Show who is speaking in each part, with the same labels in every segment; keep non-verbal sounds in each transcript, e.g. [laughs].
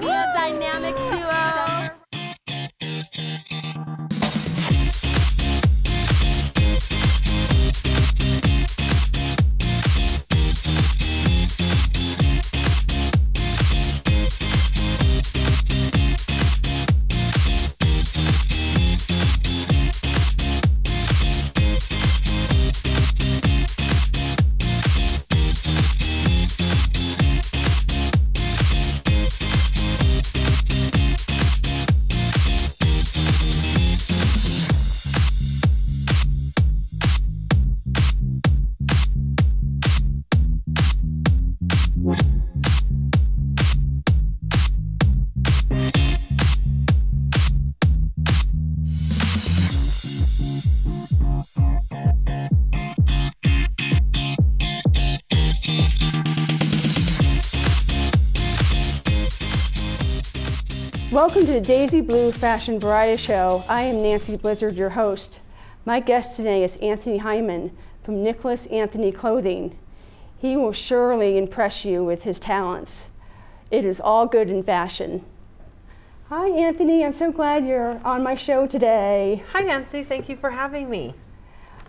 Speaker 1: We a dynamic duo.
Speaker 2: Welcome to the Daisy Blue Fashion Variety Show. I am Nancy Blizzard, your host. My guest today is Anthony Heimann from Nicholas Anthony Clothing. He will surely impress you with his talents. It is all good in fashion. Hi, Anthony. I'm so glad you're on my show today.
Speaker 3: Hi, Nancy. Thank you for having me.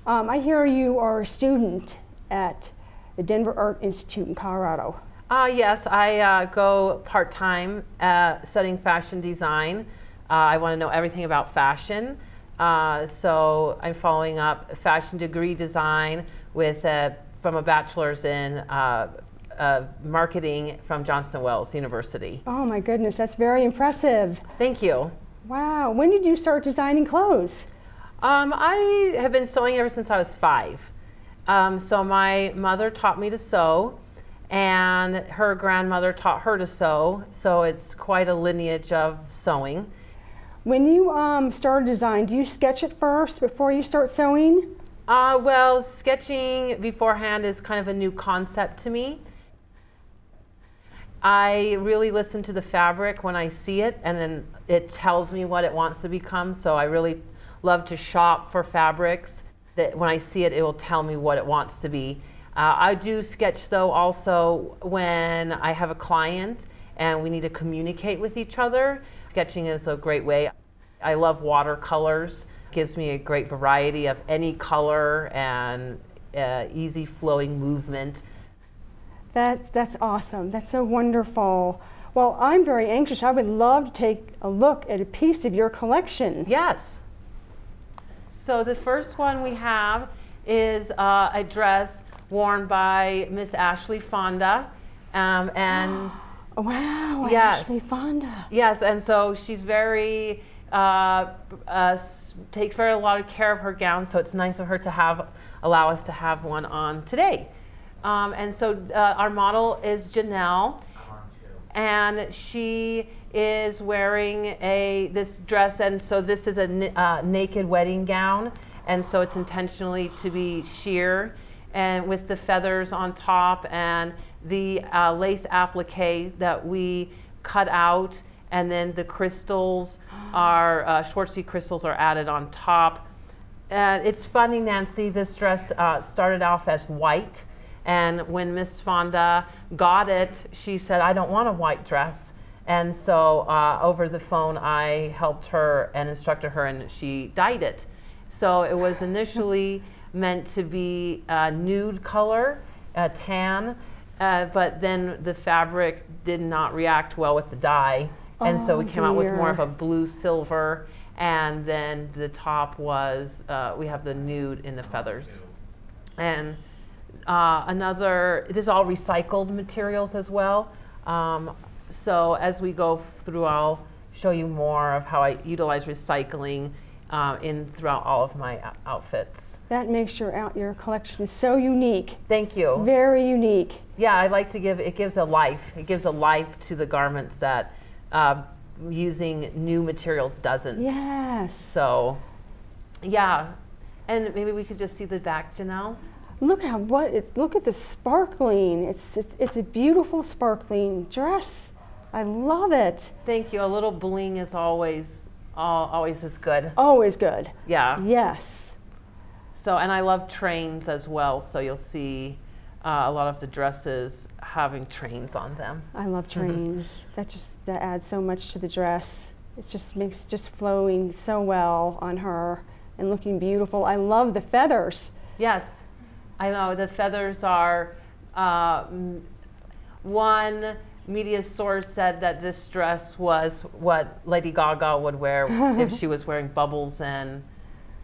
Speaker 2: Um, I hear you are a student at the Denver Art Institute in Colorado.
Speaker 3: Uh, yes, I uh, go part time uh, studying fashion design. Uh, I want to know everything about fashion. Uh, so I'm following up fashion degree design with a, from a bachelor's in uh, marketing from Johnson Wales University.
Speaker 2: Oh my goodness, that's very impressive.
Speaker 3: Thank you.
Speaker 2: Wow, when did you start designing clothes?
Speaker 3: Um, I have been sewing ever since I was five. Um, so my mother taught me to sew and her grandmother taught her to sew, so it's quite a lineage of sewing.
Speaker 2: When you um, start a design, do you sketch it first before you start sewing?
Speaker 3: Uh, well, sketching beforehand is kind of a new concept to me. I really listen to the fabric when I see it, and then it tells me what it wants to become. So I really love to shop for fabrics that when I see it, it will tell me what it wants to be. Uh, I do sketch though also when I have a client and we need to communicate with each other. Sketching is a great way. I love watercolors. Gives me a great variety of any color and uh, easy flowing movement.
Speaker 2: That, that's awesome. That's so wonderful. Well, I'm very anxious. I would love to take a look at a piece of your collection.
Speaker 3: Yes. So the first one we have is uh, a dress worn by Miss Ashley Fonda. Um, and [gasps]
Speaker 2: wow,
Speaker 3: yes,
Speaker 2: Ashley Fonda.
Speaker 3: Yes, and so she's very uh, uh, takes very a lot of care of her gown. So it's nice of her to have allow us to have one on today. Um, and so uh, our model is Janelle, and she is wearing a this dress, and so this is a uh, naked wedding gown, and so it's intentionally to be sheer and with the feathers on top and the uh, lace applique that we cut out and then the crystals [gasps] are uh, Swarovski crystals are added on top. Uh, it's funny, Nancy. This dress uh, started off as white, and when Miss Fonda got it, she said, "I don't want a white dress." And so uh, over the phone, I helped her and instructed her, and she dyed it. So it was [laughs] initially meant to be a nude color, a tan, uh, but then the fabric did not react well with the dye. And oh so we came dear. out with more of a blue silver. And then the top was, uh, we have the nude in the feathers. And uh, another, it is all recycled materials as well. Um, so as we go through, I'll show you more of how I utilize recycling uh, in throughout all of my outfits.
Speaker 2: That makes your out your collection so unique.
Speaker 3: Thank you.
Speaker 2: Very unique.
Speaker 3: Yeah, I like to give it gives a life. It gives a life to the garments that uh, using new materials doesn't.
Speaker 2: Yes.
Speaker 3: So, yeah, and maybe we could just see the back, Janelle.
Speaker 2: Look at what it, look at the sparkling. It's, it's it's a beautiful sparkling dress. I love it.
Speaker 3: Thank you. A little bling is always always is good.
Speaker 2: Always good.
Speaker 3: Yeah.
Speaker 2: Yes.
Speaker 3: So, and I love trains as well. So you'll see uh, a lot of the dresses having trains on them.
Speaker 2: I love
Speaker 3: Mm-hmm.
Speaker 2: trains. That just that adds so much to the dress. It just makes just flowing so well on her and looking beautiful. I love the feathers.
Speaker 3: Yes, I know the feathers are. Uh, one media source said that this dress was what Lady Gaga would wear [laughs] if she was wearing bubbles and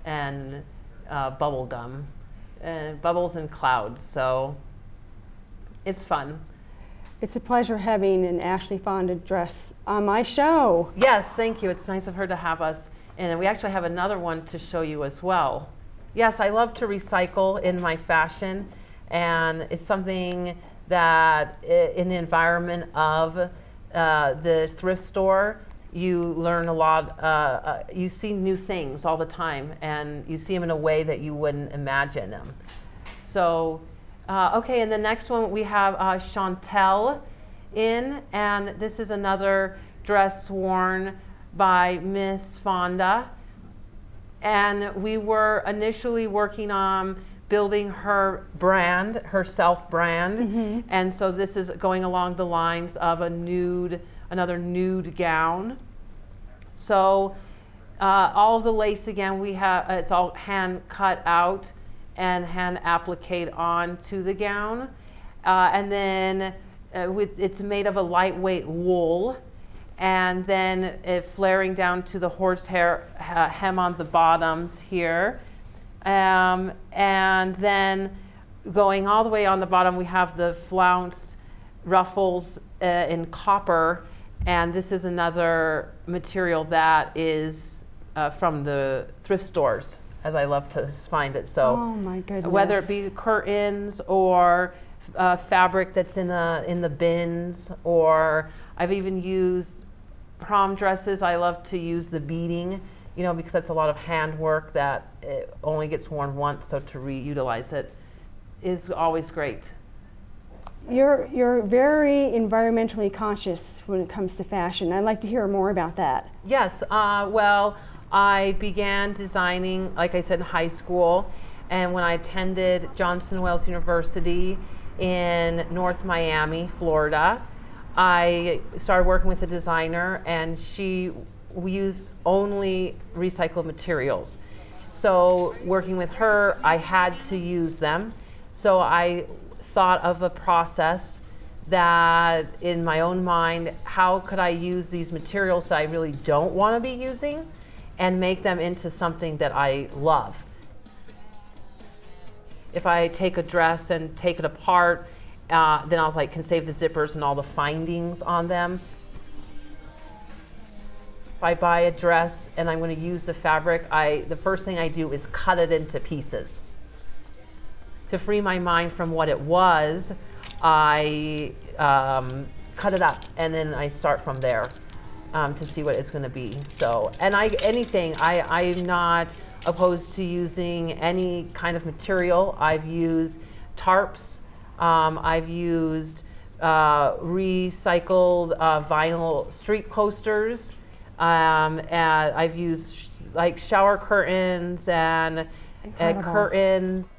Speaker 3: and uh, bubble gum, and bubbles and clouds. So it's fun.
Speaker 2: It's a pleasure having an Ashley Fonda dress on my show.
Speaker 3: Yes, thank you. It's nice of her to have us. And we actually have another one to show you as well. Yes, I love to recycle in my fashion, and it's something that in the environment of uh, the thrift store, you learn a lot, uh, uh, you see new things all the time, and you see them in a way that you wouldn't imagine them. So, uh, okay, and the next one we have uh, Chantel in, and this is another dress worn by Miss Fonda. And we were initially working on building her brand, her self brand. And so this is going along the lines of a nude, another nude gown. So uh, all of the lace again, we have it's all hand cut out and hand appliqued onto the gown, uh, and then uh, with, it's made of a lightweight wool, and then it flaring down to the horsehair uh, hem on the bottoms here, um, and then going all the way on the bottom, we have the flounced ruffles uh, in copper, and this is another material that is uh, from the thrift stores, as I love to find it. So,
Speaker 2: Oh my goodness.
Speaker 3: whether it be curtains or uh, fabric that's in the in the bins, or I've even used prom dresses. I love to use the beading, you know, because that's a lot of handwork that only gets worn once. So to reutilize it is always great.
Speaker 2: You're you're very environmentally conscious when it comes to fashion. I'd like to hear more about that.
Speaker 3: Yes. Uh, well, I began designing, like I said, in high school, and when I attended Johnson Wales University in North Miami, Florida, I started working with a designer, and she we used only recycled materials. So working with her, I had to use them. So I thought of a process that in my own mind, how could I use these materials that I really don't want to be using and make them into something that I love? If I take a dress and take it apart, uh, then I was like, can save the zippers and all the findings on them. I buy a dress and I'm going to use the fabric, I the first thing I do is cut it into pieces. To free my mind from what it was, I um, cut it up and then I start from there um, to see what it's going to be. So, and I anything I I'm not opposed to using any kind of material. I've used tarps. Um, I've used uh, recycled uh, vinyl street coasters. Um, and I've used sh- like shower curtains and uh, curtains.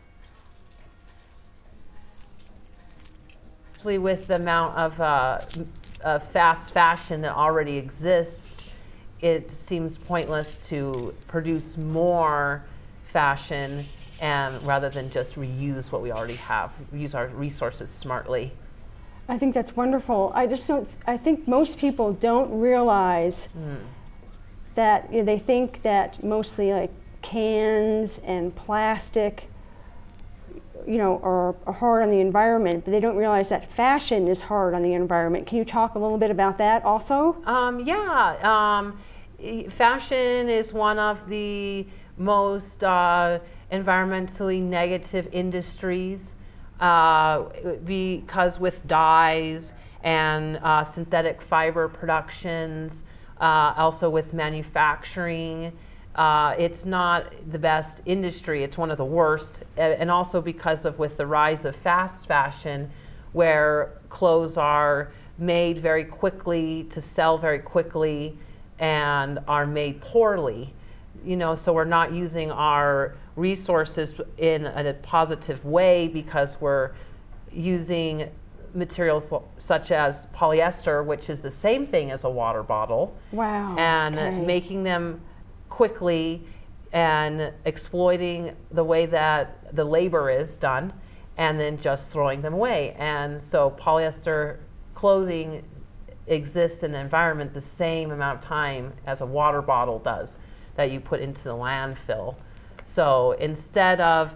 Speaker 3: Especially with the amount of, uh, of fast fashion that already exists, it seems pointless to produce more fashion and rather than just reuse what we already have, use our resources smartly.
Speaker 2: I think that's wonderful. I just don't. I think most people don't realize that you know, they think that mostly like cans and plastic, you know, are, are hard on the environment, but they don't realize that fashion is hard on the environment. Can you talk a little bit about that also?
Speaker 3: Um, yeah, um, fashion is one of the most uh, environmentally negative industries uh, because with dyes and uh, synthetic fiber productions, uh, also with manufacturing. Uh, it's not the best industry. It's one of the worst, and also because of with the rise of fast fashion, where clothes are made very quickly to sell very quickly and are made poorly. You know, so we're not using our resources in a positive way because we're using materials such as polyester, which is the same thing as a water bottle,
Speaker 2: Wow.
Speaker 3: and
Speaker 2: okay.
Speaker 3: making them quickly and exploiting the way that the labor is done and then just throwing them away. And so polyester clothing exists in the environment the same amount of time as a water bottle does that you put into the landfill. So instead of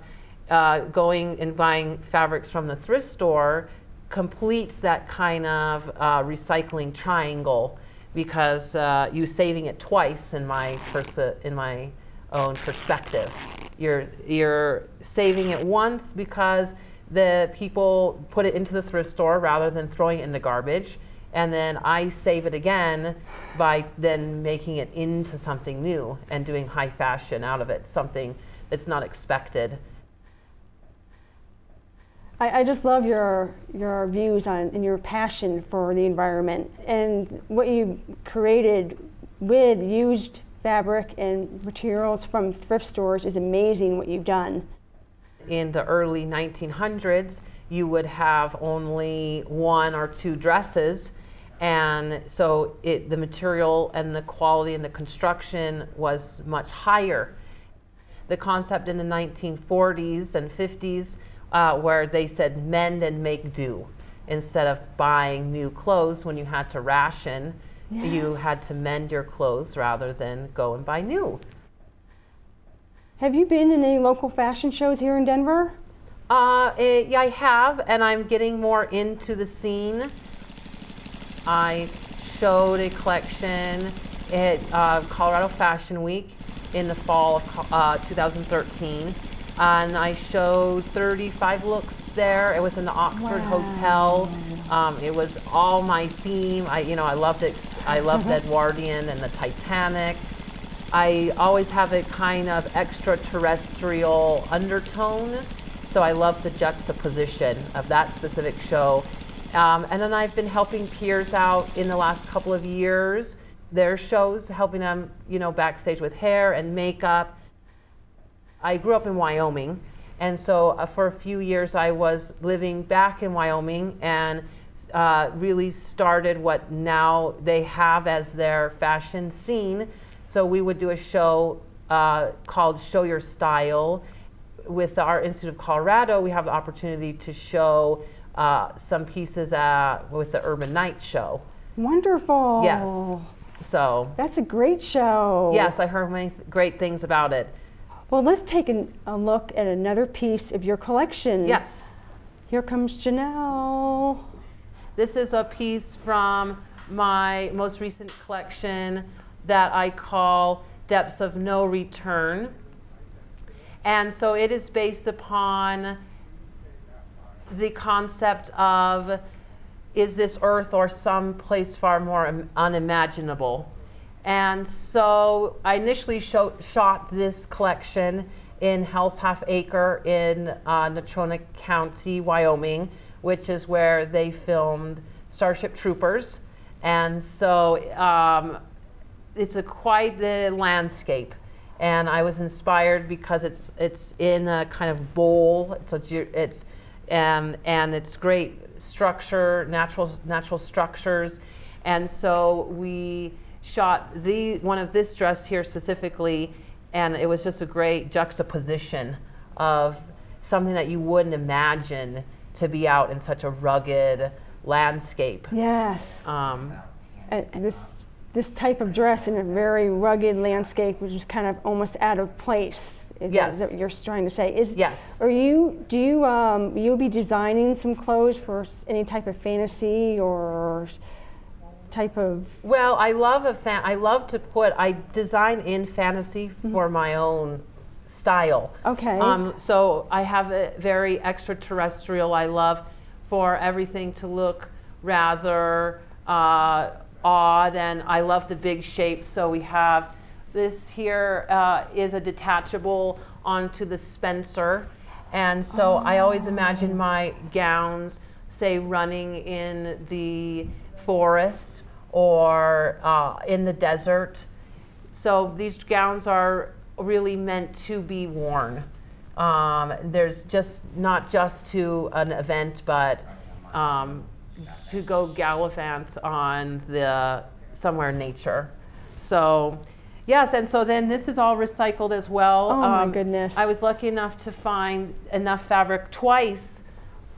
Speaker 3: uh, going and buying fabrics from the thrift store, completes that kind of uh, recycling triangle because uh, you saving it twice in my perse- in my own perspective. You're you're saving it once because the people put it into the thrift store rather than throwing it in the garbage, and then I save it again by then making it into something new and doing high fashion out of it, something that's not expected.
Speaker 2: I, I just love your your views on and your passion for the environment and what you created with used fabric and materials from thrift stores is amazing what you've done.
Speaker 3: in the early 1900s, you would have only one or two dresses. And so it, the material and the quality and the construction was much higher. The concept in the 1940s and 50s, uh, where they said mend and make do. Instead of buying new clothes when you had to ration, you had to mend your clothes rather than go and buy new.
Speaker 2: Have you been in any local fashion shows here in Denver?
Speaker 3: Uh, eh, yeah, I have, and I'm getting more into the scene. I showed a collection at uh, Colorado Fashion Week in the fall of uh, 2013, and I showed 35 looks there. It was in the Oxford Hotel. Um, it was all my theme. I, you know, I loved it. I loved Edwardian and the Titanic. I always have a kind of extraterrestrial undertone, so I love the juxtaposition of that specific show. Um, and then I've been helping peers out in the last couple of years, their shows, helping them, you know, backstage with hair and makeup. I grew up in Wyoming, and so uh, for a few years I was living back in Wyoming and uh, really started what now they have as their fashion scene. So we would do a show uh, called Show Your Style. With our Institute of Colorado, we have the opportunity to show uh, some pieces uh, with the Urban Night Show.
Speaker 2: Wonderful.
Speaker 3: Yes. So,
Speaker 2: That's a great show.
Speaker 3: yes, I heard many th- great things about it.
Speaker 2: Well, let's take an, a look at another piece of your collection.
Speaker 3: Yes.
Speaker 2: Here comes Janelle.
Speaker 3: This is a piece from my most recent collection that I call Depths of No Return. And so it is based upon the concept of is this earth or some place far more unimaginable? And so I initially sho- shot this collection in Hell's Half Acre in uh, Natrona County, Wyoming, which is where they filmed Starship Troopers. And so um, it's a quite the landscape. And I was inspired because it's it's in a kind of bowl. It's a, it's um, and it's great structure, natural natural structures, and so we shot the one of this dress here specifically, and it was just a great juxtaposition of something that you wouldn't imagine to be out in such a rugged landscape.
Speaker 2: Yes.
Speaker 3: Um,
Speaker 2: And this this type of dress in a very rugged landscape, which is kind of almost out of place. Is
Speaker 3: Yes.
Speaker 2: that you're trying to say is
Speaker 3: Yes.
Speaker 2: Are you do you um, you'll be designing some clothes for any type of fantasy or type of
Speaker 3: Well, I love a fan. I love to put. I design in fantasy for my own style.
Speaker 2: Okay.
Speaker 3: Um, so I have a very extraterrestrial. I love for everything to look rather uh, odd, and I love the big shapes. So we have this here uh, is a detachable onto the Spencer, and so I always imagine my gowns, say, running in the forest or uh, in the desert. So these gowns are really meant to be worn. Um, there's just not just to an event, but um, to go gallivant on the somewhere in nature. So yes, and so then this is all recycled as well.
Speaker 2: Oh my goodness.
Speaker 3: I was lucky enough to find enough fabric twice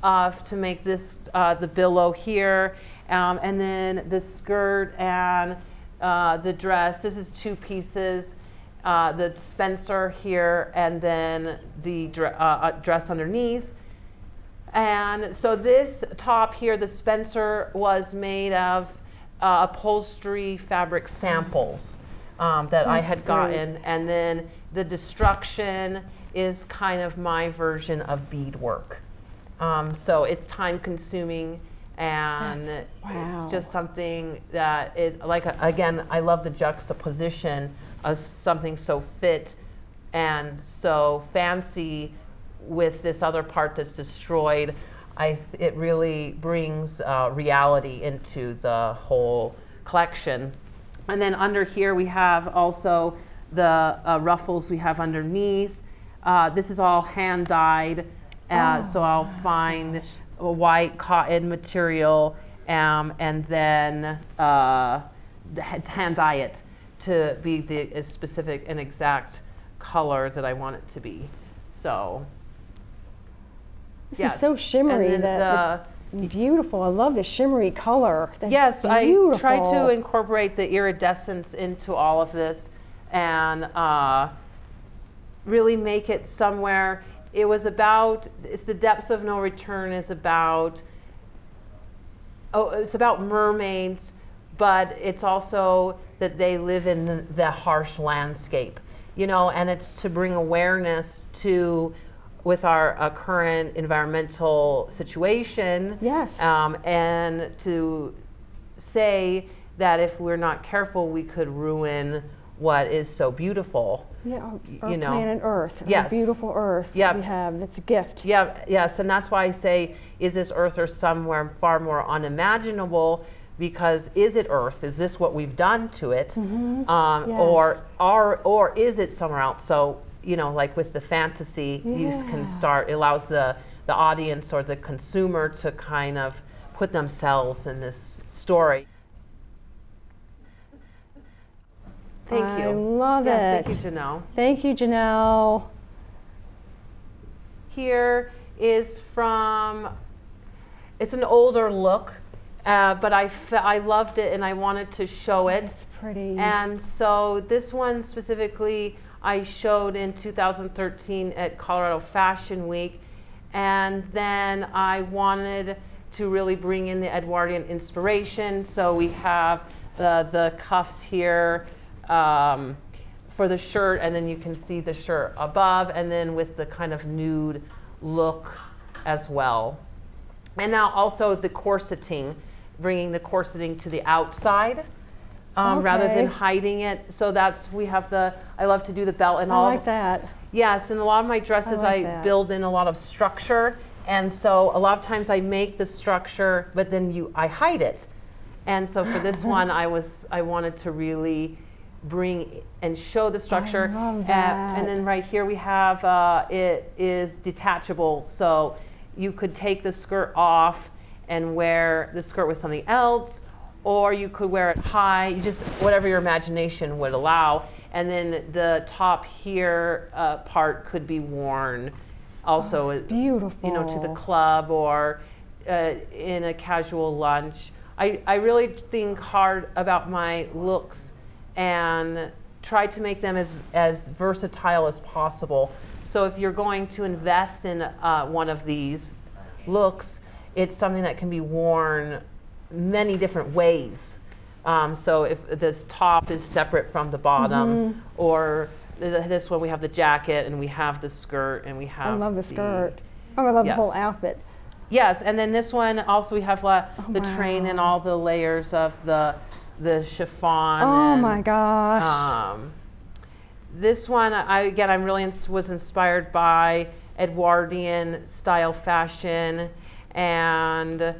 Speaker 3: uh, to make this uh, the billow here, um, and then the skirt and uh, the dress. This is two pieces. Uh, the Spencer here, and then the dre- uh, uh, dress underneath. And so this top here, the Spencer, was made of uh, upholstery fabric samples um, that I had gotten. And then the destruction is kind of my version of beadwork. Um, so it's time consuming and
Speaker 2: That's- wow.
Speaker 3: it's just something that is like again i love the juxtaposition of something so fit and so fancy with this other part that's destroyed i it really brings uh, reality into the whole collection and then under here we have also the uh, ruffles we have underneath uh, this is all hand dyed uh, so i'll find a white cotton material um, and then uh, hand dye it to be the specific and exact color that I want it to be. So
Speaker 2: This
Speaker 3: yes.
Speaker 2: is so shimmery. That
Speaker 3: the-
Speaker 2: beautiful. I love the shimmery color. That's
Speaker 3: yes,
Speaker 2: beautiful.
Speaker 3: I try to incorporate the iridescence into all of this and uh, really make it somewhere. It was about, it's the depths of no return is about, oh, it's about mermaids, but it's also that they live in the, the harsh landscape, you know, and it's to bring awareness to, with our uh, current environmental situation.
Speaker 2: Yes.
Speaker 3: Um, and to say that if we're not careful, we could ruin what is so beautiful.
Speaker 2: Yeah, our, our
Speaker 3: you know.
Speaker 2: planet Earth.
Speaker 3: Yes.
Speaker 2: beautiful Earth. that
Speaker 3: Yep.
Speaker 2: We have. It's a gift.
Speaker 3: Yeah, yes, and that's why I say, is this Earth or somewhere far more unimaginable? Because is it Earth? Is this what we've done to it, um,
Speaker 2: Mm-hmm. Yes.
Speaker 3: or are or is it somewhere else? So you know, like with the fantasy, you can start. It allows the the audience or the consumer to kind of put themselves in this story. Thank
Speaker 2: I
Speaker 3: you.
Speaker 2: I love
Speaker 3: yes,
Speaker 2: it.
Speaker 3: Thank you, Janelle.
Speaker 2: Thank you, Janelle.
Speaker 3: here is from it's an older look uh, but I, I loved it and i wanted to show it
Speaker 2: It's pretty.
Speaker 3: and so this one specifically i showed in 2013 at colorado fashion week and then i wanted to really bring in the edwardian inspiration so we have the, the cuffs here um, for the shirt, and then you can see the shirt above, and then with the kind of nude look as well. And now also the corseting, bringing the corseting to the outside. Um, rather than hiding it, so that's we have the. I love to do the belt and
Speaker 2: I
Speaker 3: all.
Speaker 2: like that.
Speaker 3: Yes, and a lot of my dresses, I,
Speaker 2: like that.
Speaker 3: build in a lot of structure, and so a lot of times I make the structure, but then you I hide it. And so for this [laughs] one, I was I wanted to really bring and show the structure.
Speaker 2: I love
Speaker 3: Uh,
Speaker 2: that.
Speaker 3: and then right here we have uh, it is detachable, so you could take the skirt off and wear the skirt with something else, or you could wear it high, you just whatever your imagination would allow. And then the top here uh, part could be worn also,
Speaker 2: Oh, it's
Speaker 3: uh, you know, to the club or uh, in a casual lunch. I, I really think hard about my looks and try to make them as, as versatile as possible. So if you're going to invest in uh, one of these looks, it's something that can be worn many different ways. Um, so if this top is separate from the bottom,
Speaker 2: Mm-hmm.
Speaker 3: or th- this one we have the jacket and we have the skirt and we have.
Speaker 2: I love the skirt. Oh, I love the whole outfit.
Speaker 3: Yes, and then this one also we have uh, the train and all the layers of the the chiffon.
Speaker 2: Oh
Speaker 3: and,
Speaker 2: my gosh.
Speaker 3: Um, this one, I again, I'm really ins- was inspired by Edwardian style fashion, and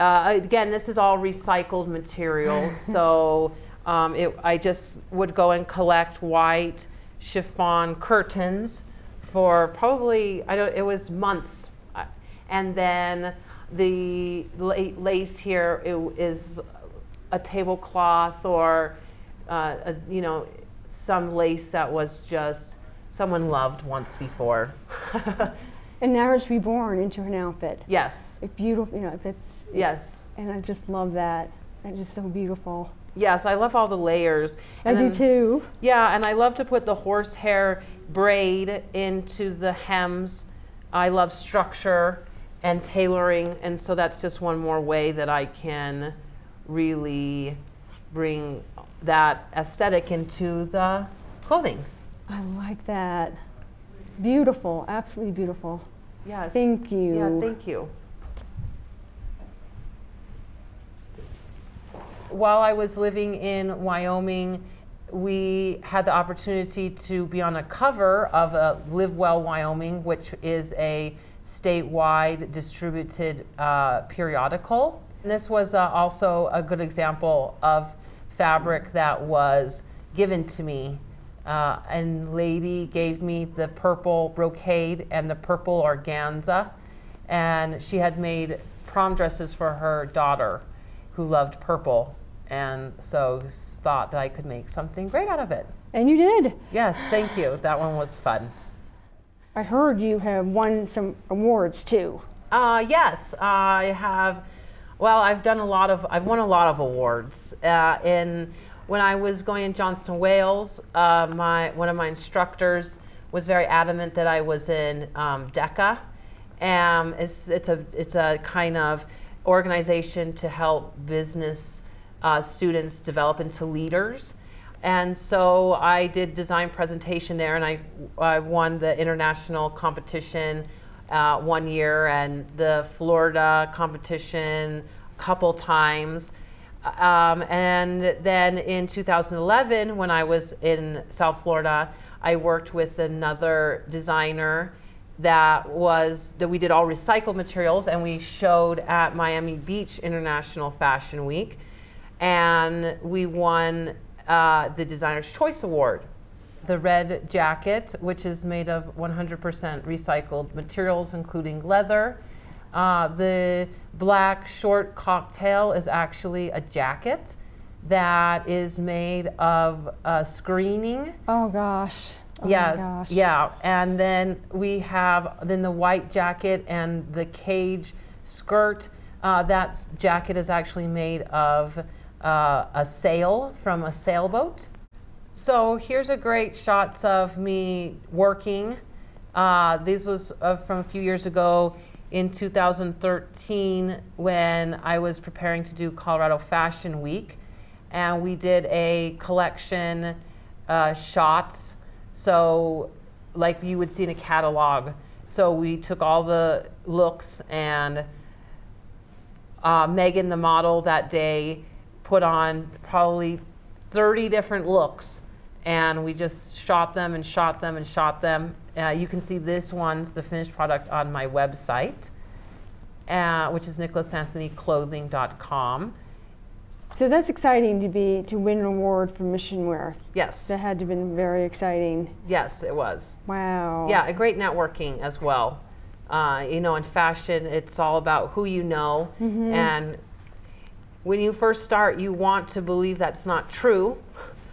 Speaker 3: uh, again, this is all recycled material. [laughs] so um, it, I just would go and collect white chiffon curtains for probably I don't. It was months, Uh, and then the lace here i- a tablecloth or uh, a, you know some lace that was just someone loved once before. [laughs]
Speaker 2: And now it's reborn into an outfit.
Speaker 3: yes,
Speaker 2: It's beautiful, you know, that's,
Speaker 3: yes,
Speaker 2: and I just love that. It's just so beautiful.
Speaker 3: yes. I love all the layers.
Speaker 2: I
Speaker 3: And
Speaker 2: do
Speaker 3: then-
Speaker 2: too.
Speaker 3: Yeah, and I love to put the horsehair braid into the hems. I love structure and tailoring, and so that's just one more way that I can really bring that aesthetic into the clothing.
Speaker 2: I like that. Beautiful, absolutely beautiful.
Speaker 3: Yes.
Speaker 2: Thank you.
Speaker 3: Yeah, thank you. While I was living in Wyoming, we had the opportunity to be on a cover of a Live Well Wyoming, which is a statewide distributed uh, periodical. And this was uh, also a good example of fabric that was given to me. Uh, and lady gave me the purple brocade and the purple organza, and she had made prom dresses for her daughter, who loved purple, and so thought that I could make something great out of it.
Speaker 2: And you did.
Speaker 3: Yes, thank you. That one was fun.
Speaker 2: I heard you have won some awards too.
Speaker 3: Uh, yes, I have. Well, I've done a lot of. I've won a lot of awards. Uh, in when I was going in Johnston, Wales, uh, my one of my instructors was very adamant that I was in um, DECA. Um, it's it's a it's a kind of organization to help business uh, students develop into leaders. And so I did design presentation there, and I, I won the international competition uh, one year and the Florida competition a couple times. Um, and then in 2011, when I was in South Florida, I worked with another designer that was that we did all recycled materials, and we showed at Miami Beach International Fashion Week, and we won uh, the Designer's Choice Award. The red jacket, which is made of 100% recycled materials, including leather. Uh, the black short cocktail is actually a jacket that is made of uh, screening.
Speaker 2: Oh gosh. Oh my
Speaker 3: yes,
Speaker 2: gosh.
Speaker 3: yeah. And then we have then the white jacket and the cage skirt. Uh, that jacket is actually made of uh, a sail from a sailboat. So here's a great shots of me working. Uh, this was uh, from a few years ago in 2013 when I was preparing to do Colorado Fashion Week, and we did a collection uh, shots. So like you would see in a catalog. So we took all the looks and uh, Megan, the model that day, put on probably 30 different looks and we just shot them and shot them and shot them. Uh, you can see this one's the finished product on my website, uh, which is nicholasanthonyclothing.com.
Speaker 2: So that's exciting to be to win an award for mission wear.
Speaker 3: Yes,
Speaker 2: That had to have been very exciting.
Speaker 3: yes, it was.
Speaker 2: Wow.
Speaker 3: Yeah, a great networking as well. Uh, you know, in fashion, it's all about who you know. And when you first start, you want to believe that's not true,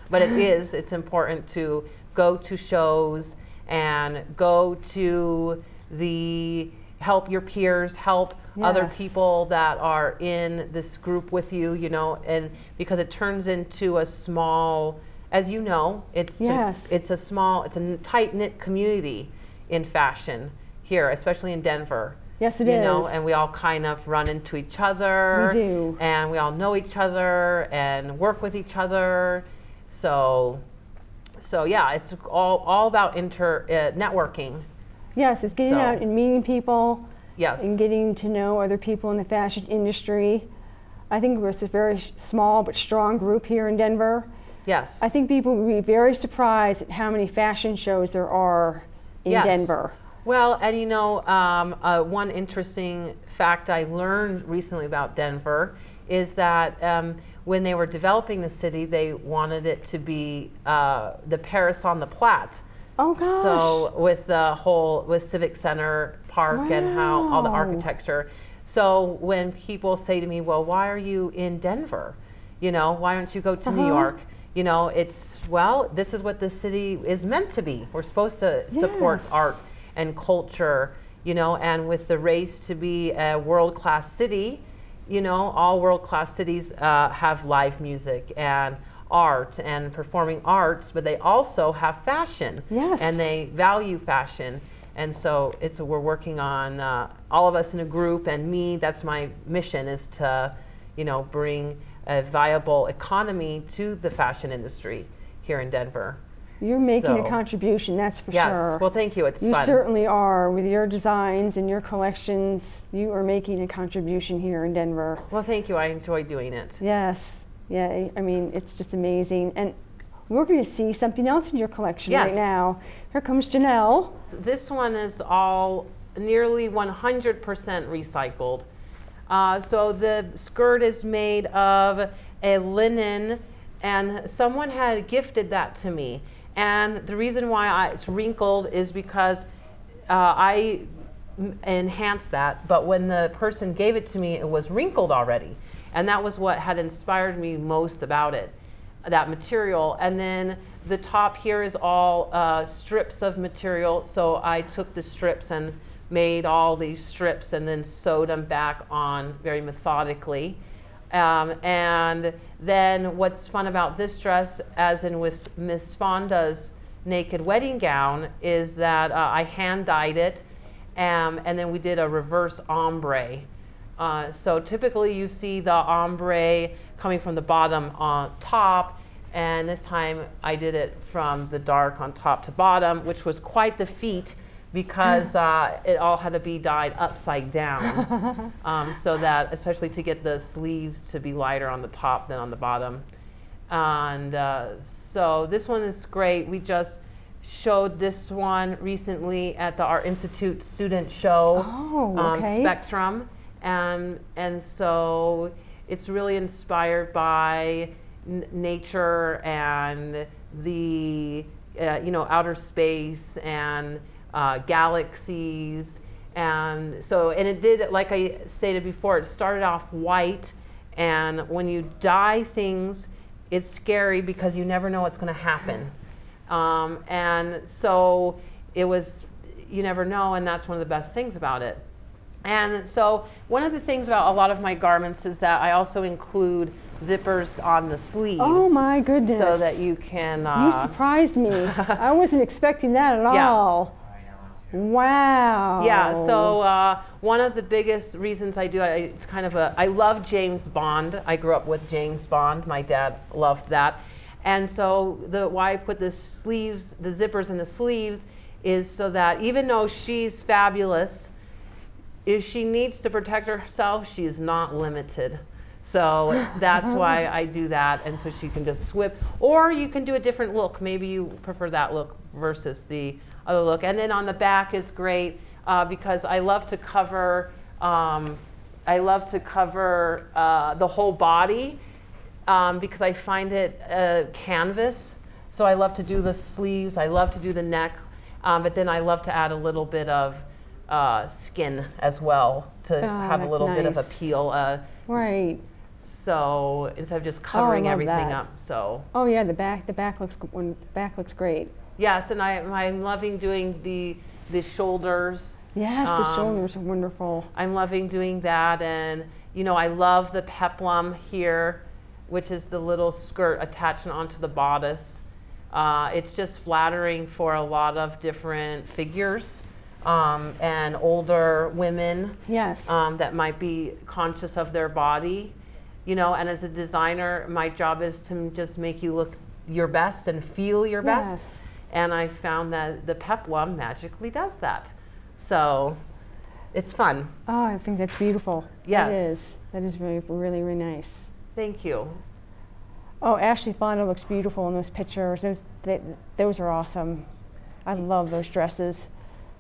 Speaker 3: but it [laughs] is. It's important to go to shows and go to the help your peers, help other people that are in this group with you, you know, and because it turns into a small, as you know, it's
Speaker 2: Yes.
Speaker 3: it's a small, it's a tight knit community in fashion here, especially in Denver.
Speaker 2: Yes, it
Speaker 3: you know, and we all kind of run into each other.
Speaker 2: We do.
Speaker 3: And we all know each other and work with each other. So, so yeah, it's all all about inter uh, networking.
Speaker 2: Yes, it's getting
Speaker 3: So-
Speaker 2: out and meeting people
Speaker 3: Yes.
Speaker 2: and getting to know other people in the fashion industry. I think we're a very small but strong group here in Denver.
Speaker 3: yes.
Speaker 2: I think people would be very surprised at how many fashion shows there are in
Speaker 3: Yes.
Speaker 2: Denver.
Speaker 3: Well, and you know, um, uh, one interesting fact I learned recently about Denver is that um, when they were developing the city, they wanted it to be uh, the Paris on the Platte.
Speaker 2: Oh gosh.
Speaker 3: So with the whole with Civic Center Park and how all the architecture. So when people say to me, well, why are you in Denver? You know, why don't you go to New
Speaker 2: Uh-huh.
Speaker 3: York? You know, it's, well, this is what the city is meant to be. We're supposed to support art and culture, you know, and with the race to be a world class city, you know, all world class cities uh, have live music and art and performing arts, but they also have fashion.
Speaker 2: Yes.
Speaker 3: And they value fashion. And so it's we're working on uh, all of us in a group, and me. That's my mission is to, you know, bring a viable economy to the fashion industry here in Denver.
Speaker 2: You're making a contribution, that's for
Speaker 3: Yes.
Speaker 2: sure.
Speaker 3: Well, thank you. It's
Speaker 2: you
Speaker 3: fun.
Speaker 2: certainly are. With your designs and your collections, you are making a contribution here in Denver.
Speaker 3: well, thank you. I enjoy doing it.
Speaker 2: Yes. Yeah, I- I mean, it's just amazing. And we're going to see something else in your collection
Speaker 3: Yes.
Speaker 2: right now. Here comes Janelle.
Speaker 3: So This one is all nearly 100% recycled. Uh, so the skirt is made of a linen, and someone had gifted that to me. And the reason why I, it's wrinkled is because uh, I enhanced that, but when the person gave it to me, it was wrinkled already. And that was what had inspired me most about it that material. And then the top here is all uh, strips of material. So I took the strips and made all these strips and then sewed them back on very methodically. Um, and then what's fun about this dress, as in with Miss Fonda's naked wedding gown, is that uh, I hand dyed it, um, and then we did a reverse ombre. Uh, so typically you see the ombre coming from the bottom on top, and this time I did it from the dark on top to bottom, which was quite the feat because uh, it all had to be dyed upside down, [laughs] um, so that especially to get the sleeves to be lighter on the top than on the bottom. And uh, so this one is great. We just showed this one recently at the Art Institute student show,
Speaker 2: Oh,
Speaker 3: um. Spectrum. And, and so it's really inspired by n- nature and the, uh, you know, outer space and uh, galaxies. And so, and it did, like I stated before, it started off white. And when you dye things, it's scary because you never know what's going to happen. Um, and so it was, you never know, and that's one of the best things about it. And so one of the things about a lot of my garments is that I also include zippers on the sleeves.
Speaker 2: Oh my goodness.
Speaker 3: So that you can. Uh,
Speaker 2: You surprised me. [laughs] I wasn't expecting that at
Speaker 3: Yeah.
Speaker 2: all. Wow.
Speaker 3: Yeah, so uh, one of the biggest reasons I do it, it's kind of a, I love James Bond. I grew up with James Bond. My dad loved that. And so the why I put the sleeves, the zippers in the sleeves is so that even though she's fabulous, if she needs to protect herself, she's not limited. So [laughs] that's why I do that, and so she can just swip. Or you can do a different look. Maybe you prefer that look versus the other look. And then on the back is great uh, because I love to cover. Um, I love to cover uh, the whole body um, because I find it a canvas. So I love to do the sleeves. I love to do the neck, um, but then I love to add a little bit of uh, skin as well to
Speaker 2: Oh,
Speaker 3: have a little bit of appeal. Uh,
Speaker 2: Right.
Speaker 3: So instead of just covering
Speaker 2: love
Speaker 3: everything
Speaker 2: that.
Speaker 3: up, so
Speaker 2: Oh yeah, the back the back looks one back looks great.
Speaker 3: yes, and I, I'm loving doing the the shoulders.
Speaker 2: Yes, the
Speaker 3: Um,
Speaker 2: shoulders are wonderful.
Speaker 3: I'm loving doing that, and you know I love the peplum here, which is the little skirt attached onto the bodice. Uh, it's just flattering for a lot of different figures um, and older women.
Speaker 2: Yes.
Speaker 3: um, that might be conscious of their body, you know. And as a designer, my job is to just make you look your best and feel your best.
Speaker 2: Yes.
Speaker 3: And I found that the peplum magically does that. So it's fun.
Speaker 2: oh, I think that's beautiful.
Speaker 3: Yes.
Speaker 2: That is. That is really really really nice.
Speaker 3: Thank you.
Speaker 2: Oh, Ashley Fonda looks beautiful in those pictures. Those they, those are awesome. I love those dresses.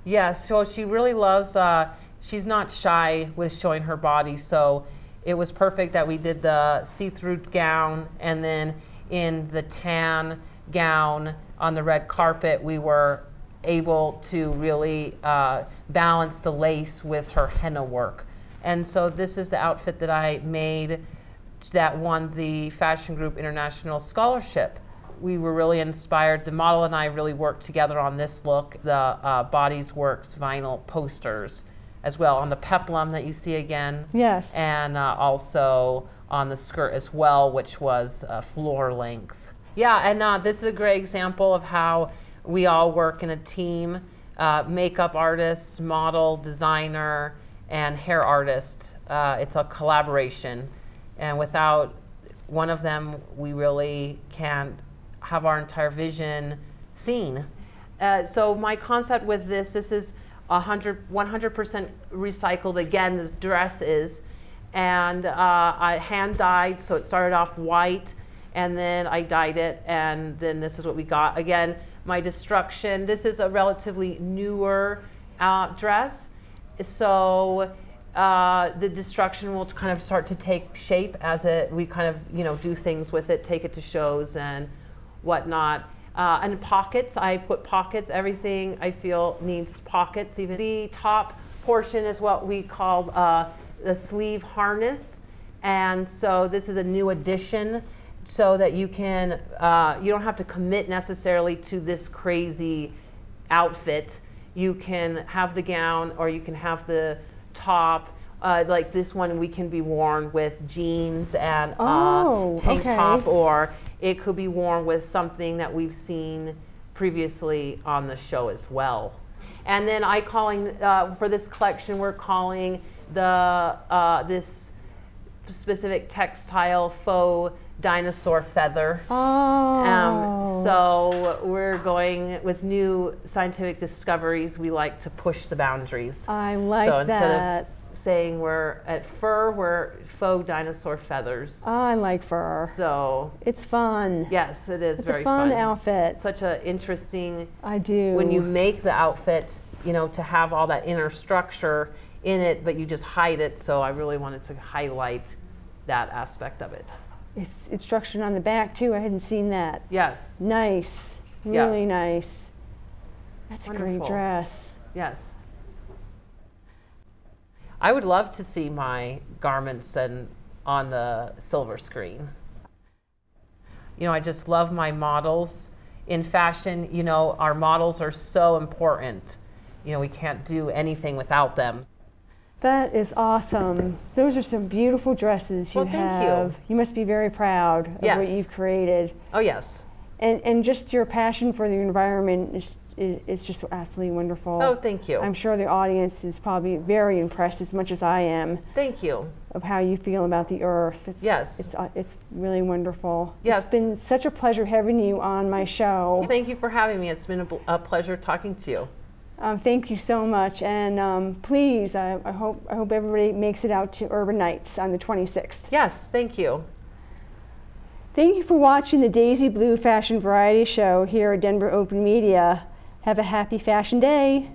Speaker 3: Yeah, so she really loves, uh, she's not shy with showing her body. So it was perfect that we did the see through gown and then in the tan gown on the red carpet, we were able to really uh, balance the lace with her henna work. And so this is the outfit that I made that won the Fashion Group International Scholarship. We were really inspired. The model and I really worked together on this look, the uh, Bodies Works vinyl posters as well on the peplum that you see again.
Speaker 2: Yes.
Speaker 3: And uh, also on the skirt as well, which was uh, floor length. Yeah, and uh, this is a great example of how we all work in a team uh, makeup artist, model, designer, and hair artist. Uh, it's a collaboration. And without one of them, we really can't have our entire vision seen. Uh, so my concept with this, this is 100, 100% recycled. Again, the dress is. And uh, I hand dyed, so it started off white, and then I dyed it, and then this is what we got. Again, my destruction. This is a relatively newer uh, dress, so uh, the destruction will kind of start to take shape as it we kind of you know do things with it, take it to shows and whatnot. Uh, and pockets, I put pockets. Everything I feel needs pockets. Even the top portion is what we call uh, the sleeve harness, and so this is a new addition so that you can uh, you don't have to commit necessarily to this crazy outfit you can have the gown or you can have the top uh, like this one we can be worn with jeans and
Speaker 2: oh,
Speaker 3: uh, tank
Speaker 2: okay.
Speaker 3: top or it could be worn with something that we've seen previously on the show as well and then i calling uh, for this collection we're calling the uh, this specific textile faux dinosaur feather.
Speaker 2: Oh.
Speaker 3: Um, so we're going with new scientific discoveries. We like to push the boundaries.
Speaker 2: I like
Speaker 3: so
Speaker 2: that.
Speaker 3: Saying we're at fur, we're faux dinosaur feathers.
Speaker 2: Ah, I like fur.
Speaker 3: So
Speaker 2: It's fun.
Speaker 3: yes, it is
Speaker 2: It's
Speaker 3: very
Speaker 2: a fun, outfit.
Speaker 3: Such an interesting
Speaker 2: I do.
Speaker 3: when you make the outfit, you know, to have all that inner structure in it, but you just hide it. So I really wanted to highlight that aspect of it.
Speaker 2: It's instruction on the back too. I hadn't seen that.
Speaker 3: Yes,
Speaker 2: Nice. Really
Speaker 3: Yes.
Speaker 2: nice. That's a great dress.
Speaker 3: yes. I would love to see my garments and on the silver screen. You know, I just love my models. In fashion, you know, our models are so important. You know, we can't do anything without them.
Speaker 2: That is awesome. Those are some beautiful dresses you
Speaker 3: Well, thank you.
Speaker 2: have. You must be very proud of what you've created.
Speaker 3: Oh, yes.
Speaker 2: And, and just your passion for the environment is, is, is just absolutely wonderful.
Speaker 3: Oh, thank you.
Speaker 2: I'm sure the audience is probably very impressed as much as I am
Speaker 3: Thank you.
Speaker 2: of how you feel about the earth. It's,
Speaker 3: Yes.
Speaker 2: It's, uh, it's really wonderful.
Speaker 3: Yes.
Speaker 2: It's been such a pleasure having you on my show.
Speaker 3: Thank you for having me. It's been a, bl- a pleasure talking to you.
Speaker 2: Um, thank you so much. And um, please, I, I, hope, I hope everybody makes it out to Urban Nights on the 26th.
Speaker 3: Yes, thank you.
Speaker 2: Thank you for watching the Daisy Blue Fashion Variety Show here at Denver Open Media. Have a happy fashion day.